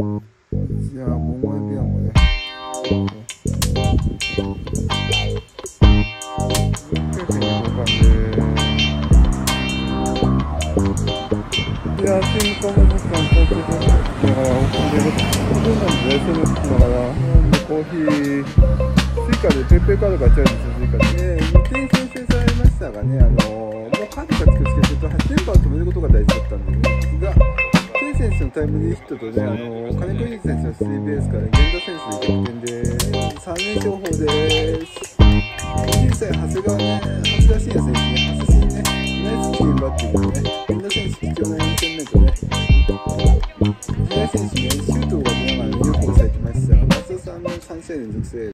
いやあ桃江ピアノで。いや、新んの時間、高級で、だから、お金で、ほとんどで、その、だから、コーヒー、スイで、ペッペカード買っちすよ、スイカで。で、2先制されましたがね、あの、もうカードがつくつけてると、8連覇を止めることが大事選手のタイムリーヒットとね、あの金子選手のスリーベースから源田選手の逆転で、3連勝法です。9歳、長谷川ね、長谷川慎也選手ね、長谷ね、ナイスチームバッティングね、源田選手、貴重な4点目とね、長谷選手ね、シュートが出ながらよてました。松田さんの3試合連続セー